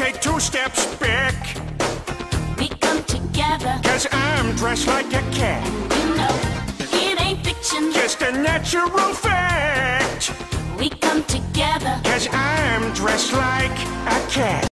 take two steps back. We come together, Cause I'm dressed like a cat. you know, it ain't fiction. Just a natural fact. We come together, Cause I'm dressed like a cat.